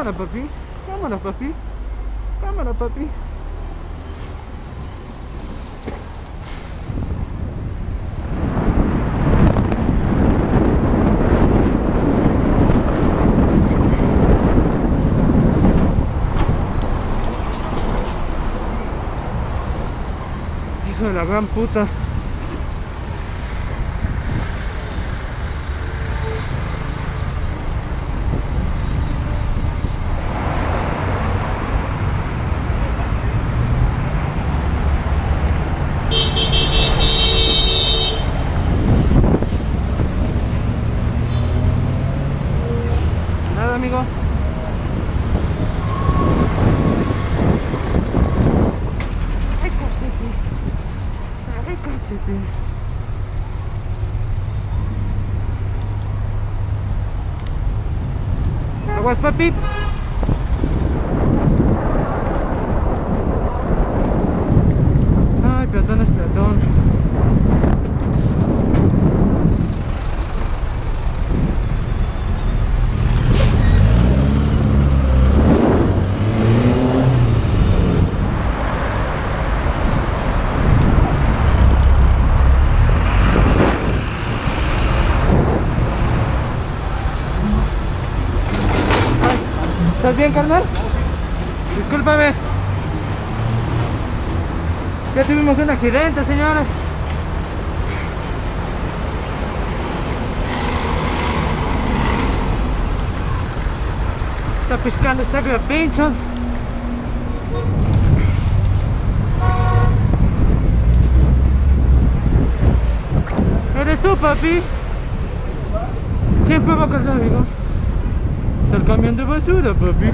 Cámara, papi. Cámara, papi. Cámara, papi. Hijo de la gran puta. Nada, amigo. Ay, cosete. Ay, cosete. Aguas, papi. Ay, peatón es peatón. ¿Estás bien, carnal? Discúlpame. Ya tuvimos un accidente, señores. Está piscando esta pinchos. ¿Eres tú, papi? ¿Quién fue a amigo? Está el camión de basura, papi.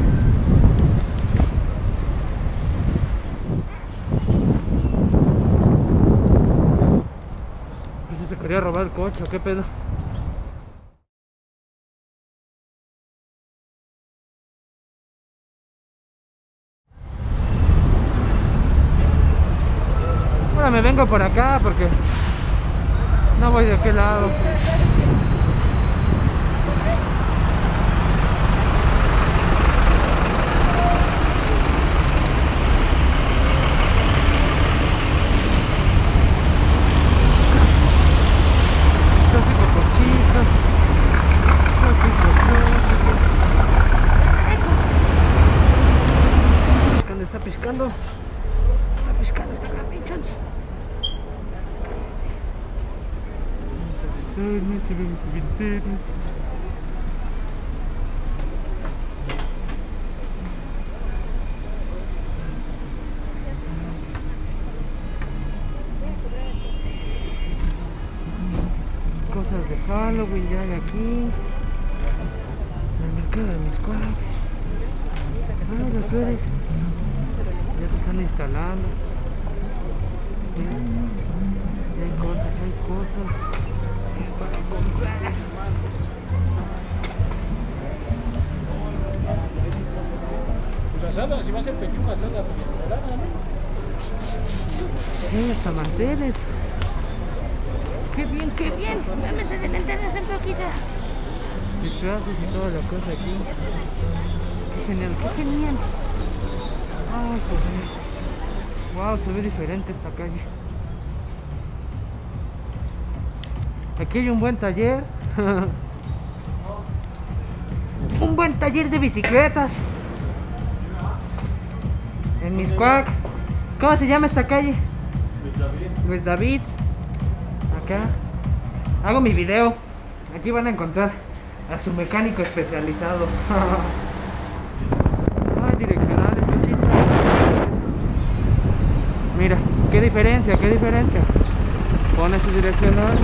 Ese se quería robar el coche, ¿o ¿qué pedo? Ahora me vengo por acá porque no voy de aquel lado. Tráfico cochito. Tráfico tráfico. Piscando, está piscando. Está piscando, está gran pinchón. Cosas de Halloween ya hay aquí. El mercado de mis cuadros. Ah, las flores. Ya se están instalando. Hay cosas, hay cosas. Pues asada, si va a ser pechuga asada, pues dorada, ¿no? Qué bien, qué bien. Dame de lentejas un poquito. Disfraces y toda la cosa aquí. Qué genial, qué genial. Ay. Wow, se ve diferente esta calle. Aquí hay un buen taller. un buen taller de bicicletas. En Miscuac. ¿Cómo se llama esta calle? Luis David. Acá. Hago mi video. Aquí van a encontrar a su mecánico especializado. Ay, direccionales, qué chido. Mira, qué diferencia, qué diferencia. Pone su direccional.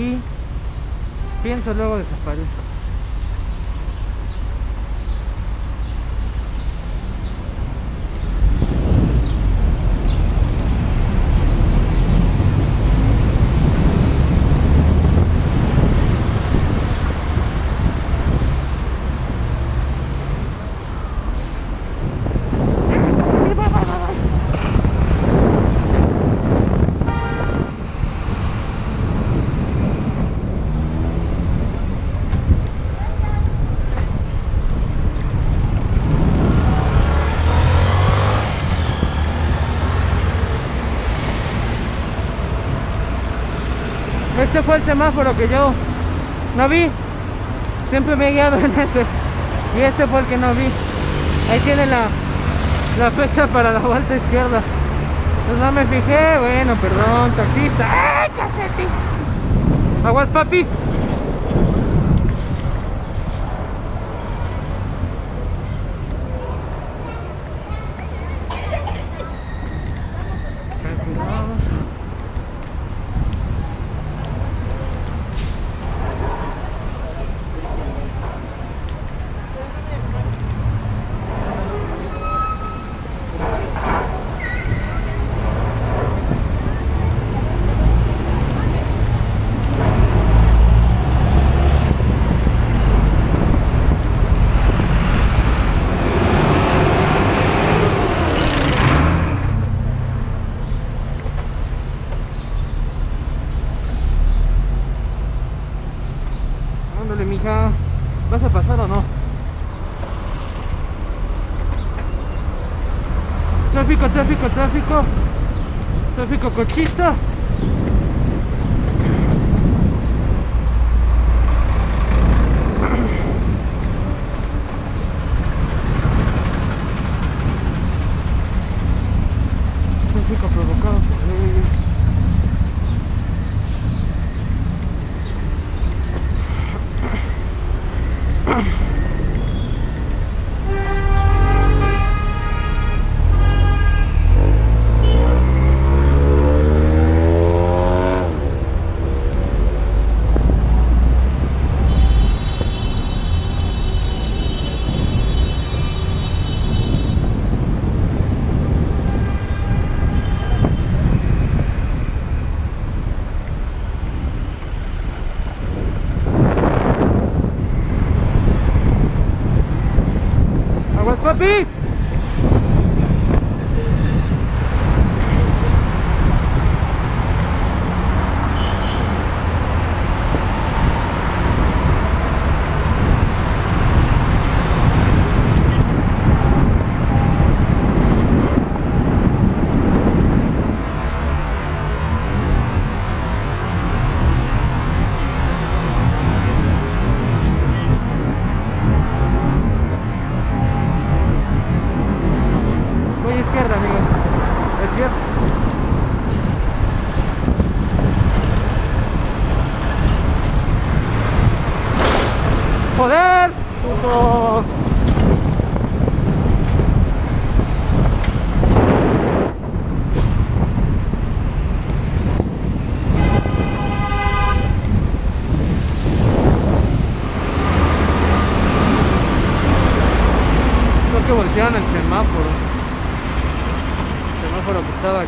Aquí. Pienso luego desaparezco. Este fue el semáforo que yo no vi. Siempre me he guiado en ese. Y este fue el que no vi. Ahí tiene la, la fecha para la vuelta izquierda. Pues no me fijé. Bueno, perdón, taxista. ¡Ay! Aguas, papi. Ten cuidado. ¿Vas a pasar o no? Tráfico, tráfico, tráfico. Tráfico cochista.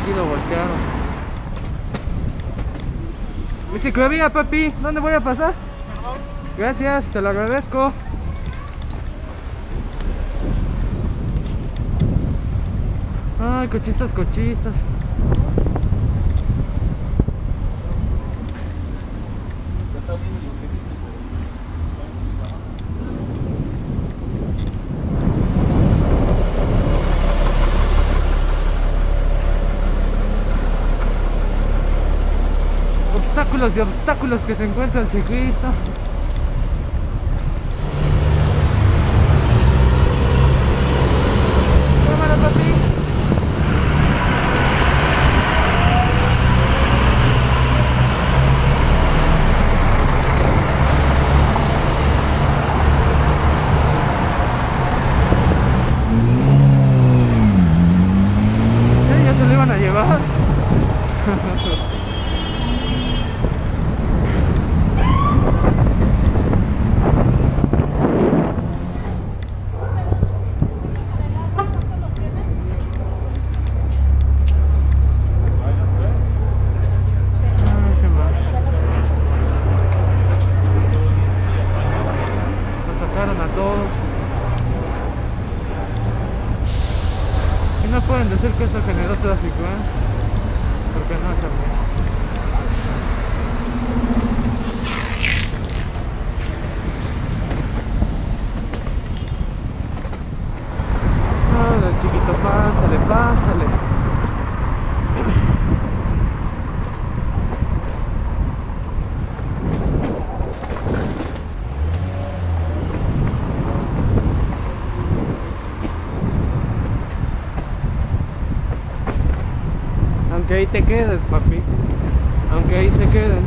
Aquí lo voltearon. Mi papi. ¿Dónde voy a pasar? Gracias, te lo agradezco. Ay, cochistas, cochistas. Y obstáculos que se encuentra el ciclista. Cámara, papi. Sí, ya se lo iban a llevar. bajaron a todos. Y no pueden decir que esto generó tráfico, ¿eh? Porque no también. Hola, chiquito, pásale, pásale. Aunque ahí te quedes, papi. Aunque ahí se queden.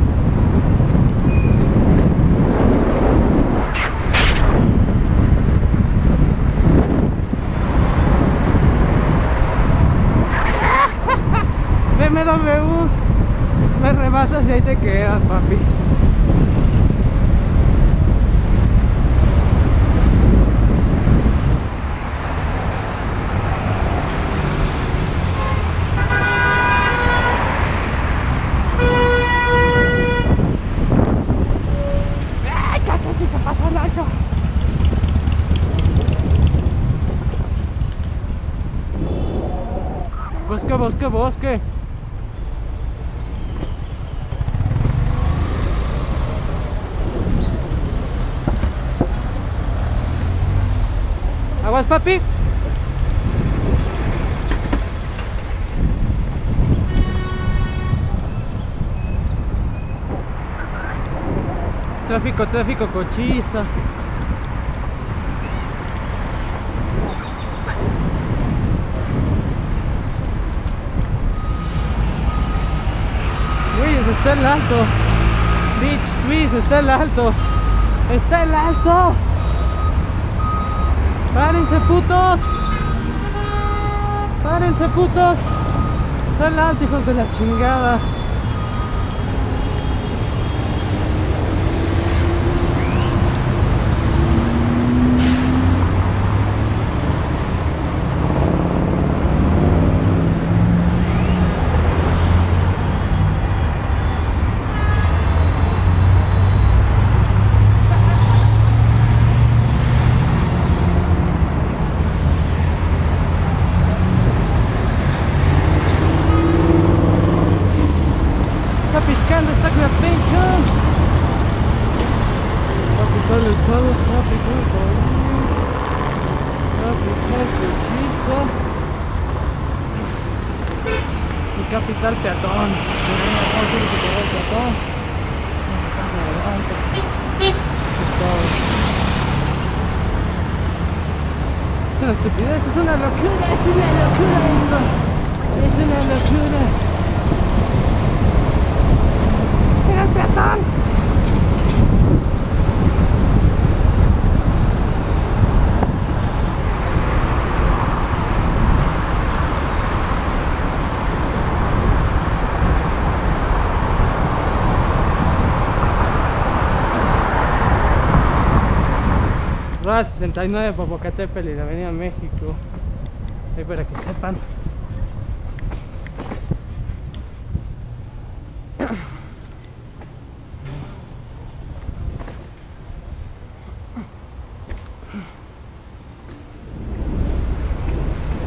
BMW, me rebasas y ahí te quedas, papi. ¡Ay, casi se pasó el alto! Bosque, bosque, bosque. ¿Aguas, papi? Tráfico, tráfico cochista. Luis, está el alto. Bitch, Luis, está el alto. Está el alto. Párense, putos. Párense, putos. Alto, hijos de la chingada. Está piscando, está con la pincha. Capital del Estado, tráfico, capital cochista. Y capital peatón. No tiene que pagar peatón. Es una estupidez, es una locura, es una locura esto. Es una locura. ¡Mira el peatón! Ruta 69 Popocatépetl y la Avenida México. Ahí para que sepan.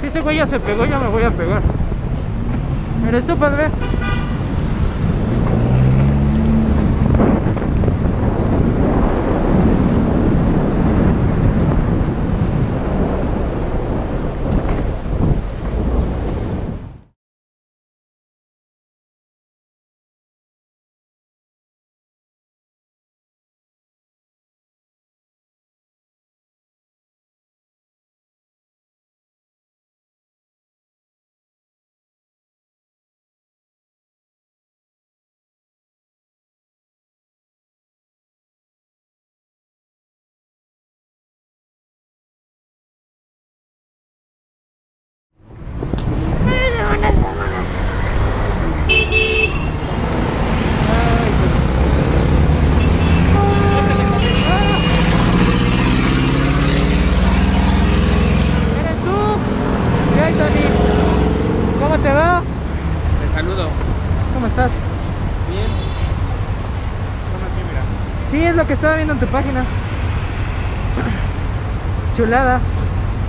Ese güey ya se pegó, ya me voy a pegar. ¿Eres tú, padre? ¿Eres tú? ¿Qué, Tony? ¿Cómo te va? Te saludo. ¿Cómo estás? Bien. ¿Cómo así, mira? Sí, es lo que estaba viendo en tu página. chulada.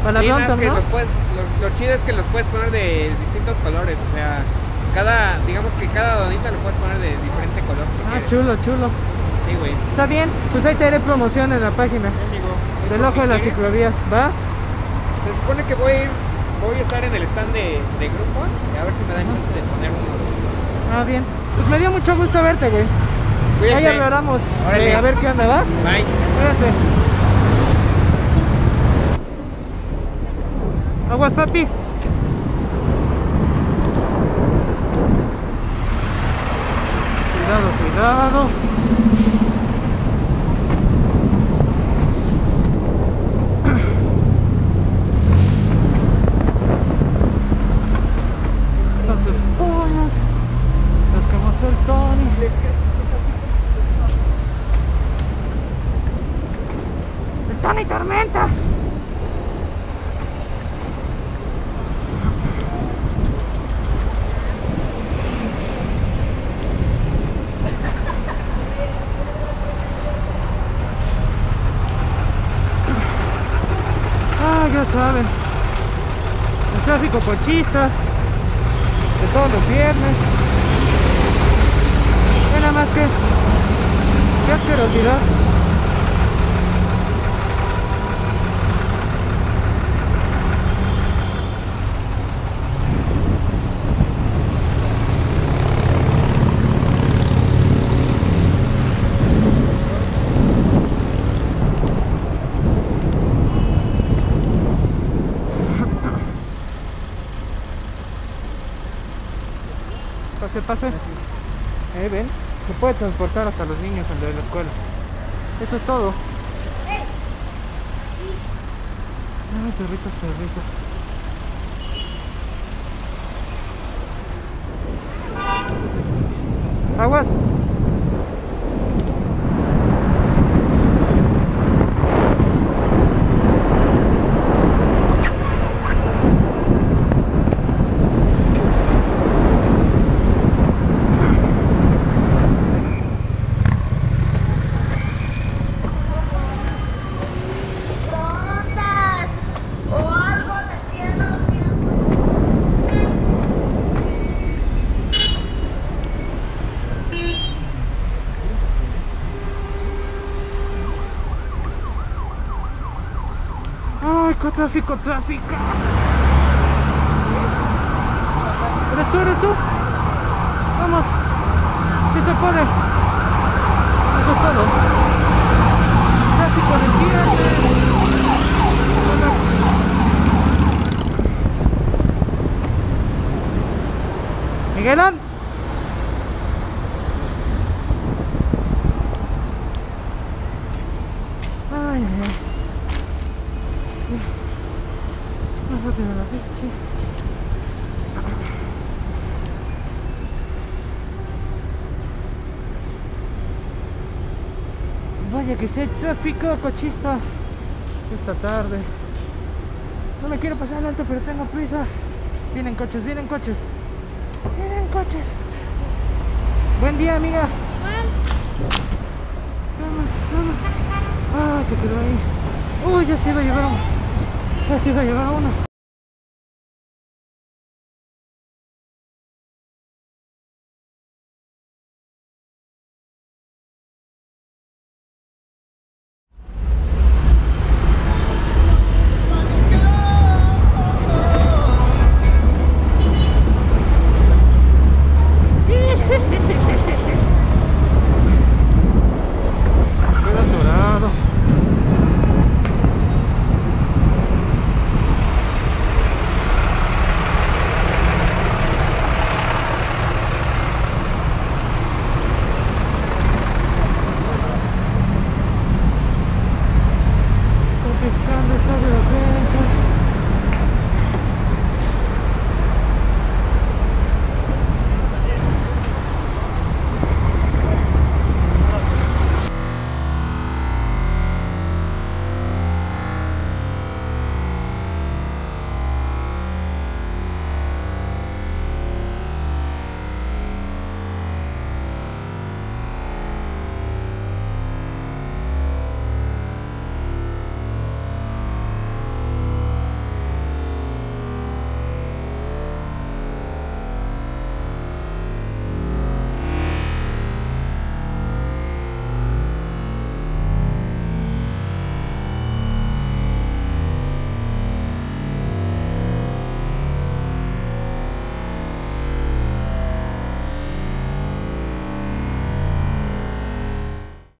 Para Sí, pronto, ¿no? los puedes, lo, lo chido es que los puedes poner de distintos colores, o sea, cada, digamos que cada donita lo puedes poner de diferente color si Ah, quieres. chulo, chulo. Sí, güey. Está bien, pues ahí te haré promoción en la página. Sí, amigo. Del Por ojo si de las quieres. ciclovías, ¿va? Se supone que voy a ir, voy a estar en el stand de, de grupos y a ver si me dan chance de poner uno. Ah, bien. Pues me dio mucho gusto verte, güey. Cuídense. Ahí hablaremos. Órale. eh, a ver qué onda, ¿va? Bye. Cuídate. Aguas, papi. Cuidado, cuidado. Los espuños. Los que mostró el Tony. El Tony Tormenta. Ah, ya saben. Cochista. De todos los viernes. Ve nada más que. Qué asquerosidad. Pase. Eh, ven, se puede transportar hasta los niños lo de la escuela. Eso es todo. Ay, perritos, perritos. Aguas. Qué tráfico, tráfico. ¿Eres tú, eres tú? Vamos. Sí se puede. Eso es todo. Tráfico de viernes. Miguelón. Ay, ay, ay. Más rápido la leche. Vaya que sea tráfico cochista esta tarde. No me quiero pasar alto, pero tengo prisa. Vienen coches, vienen coches. Vienen coches. Buen día, amiga. Vamos, vamos. Ah, se quedó ahí. Uy, ya se iba a llevar uno. Ya se iba a llevar uno.